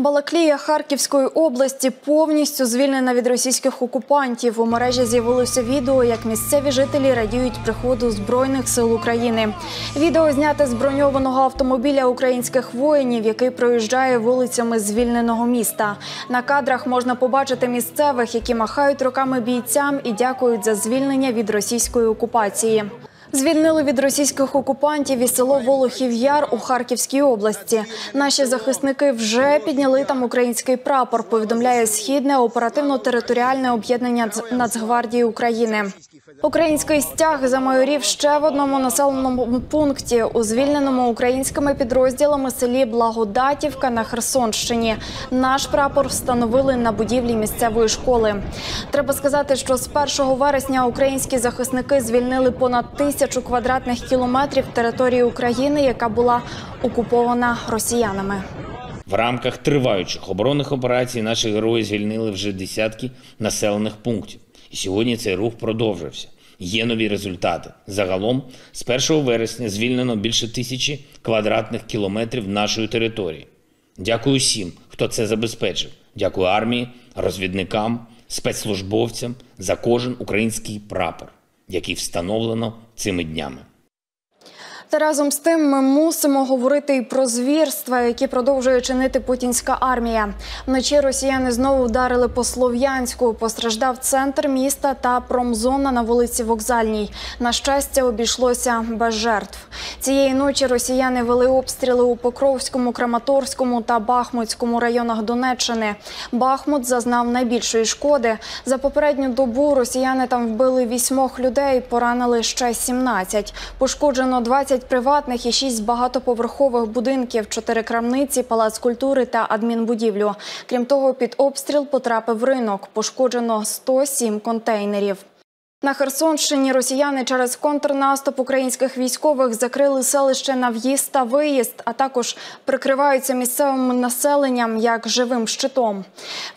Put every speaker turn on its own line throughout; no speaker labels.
Балаклія Харківської області повністю звільнена від російських окупантів. У мережі з'явилося відео, як місцеві жителі радіють приходу збройних сил України. Відео зняте з броньованого автомобіля українських воїнів, який проїжджає вулицями звільненого міста. На кадрах можна побачити місцевих, які махають руками бійцям і дякують за звільнення від російської окупації. Звільнили від російських окупантів і село Волохів Яр у Харківській області. Наші захисники вже підняли там український прапор. Повідомляє східне оперативно-територіальне об'єднання Нацгвардії України. Український стяг замайорів ще в одному населеному пункті у звільненому українськими підрозділами селі Благодатівка на Херсонщині. Наш прапор встановили на будівлі місцевої школи. Треба сказати, що з 1 вересня українські захисники звільнили понад тисячу квадратних кілометрів території України, яка була окупована росіянами.
В рамках триваючих оборонних операцій наші герої звільнили вже десятки населених пунктів. І сьогодні цей рух продовжився. Є нові результати. Загалом з 1 вересня звільнено більше тисячі квадратних кілометрів нашої території. Дякую всім, хто це забезпечив. Дякую армії, розвідникам, спецслужбовцям за кожен український прапор, який встановлено цими днями.
Та разом з тим ми мусимо говорити і про звірства, які продовжує чинити путінська армія. Вночі росіяни знову вдарили по Слов'янську. Постраждав центр міста та промзона на вулиці Вокзальній. На щастя, обійшлося без жертв. Цієї ночі росіяни вели обстріли у Покровському, Краматорському та Бахмутському районах Донеччини. Бахмут зазнав найбільшої шкоди. За попередню добу росіяни там вбили вісьмох людей, поранили ще 17. Пошкоджено 20 приватних і 6 багатоповерхових будинків, 4 крамниці, палац культури та адмінбудівлю. Крім того, під обстріл потрапив ринок. Пошкоджено 107 контейнерів. На Херсонщині росіяни через контрнаступ українських військових закрили селище на в'їзд та виїзд, а також прикриваються місцевим населенням як живим щитом.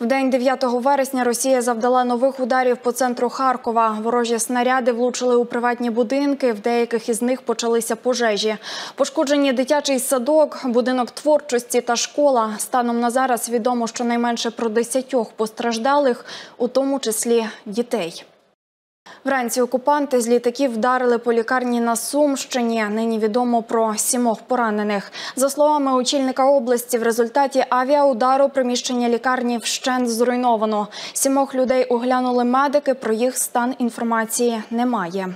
В день 9 вересня Росія завдала нових ударів по центру Харкова. Ворожі снаряди влучили у приватні будинки. В деяких із них почалися пожежі. Пошкоджені дитячий садок, будинок творчості та школа. Станом на зараз відомо щонайменше про 10 постраждалих, у тому числі дітей. Вранці окупанти з літаків вдарили по лікарні на Сумщині. Нині відомо про сімох поранених. За словами очільника області, в результаті авіаудару приміщення лікарні вщент зруйновано. Сімох людей оглянули медики. Про їх стан інформації немає.